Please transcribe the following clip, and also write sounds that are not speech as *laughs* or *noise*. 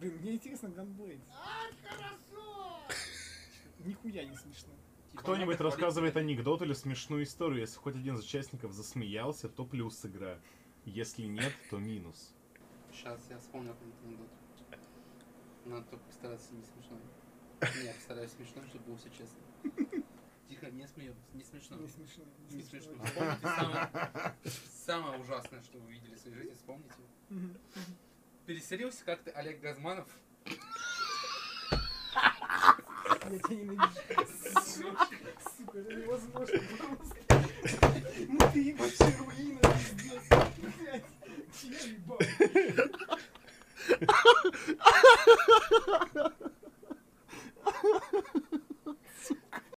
Блин, мне интересно Gunblade. *laughs* Нихуя не смешно. Типа, Кто-нибудь надо рассказывает анекдот или смешную историю. Если хоть один из участников засмеялся, то плюс игра. Если нет, то минус. Сейчас я вспомнил какой-нибудь анекдот. Надо только постараться не смешно. Не, постараюсь смешно, чтобы было все честно. *laughs* Тихо, не смеемся, не смешно. Не смешно. Не смешно. Вспомните самое, самое ужасное, что вы видели в своей жизни, вспомните переселился как ты, Олег Газманов. Я тебя ненавижу. Сука, это невозможно просто. Ну ты ебать все руины, пиздец. Блядь, тебя ебал.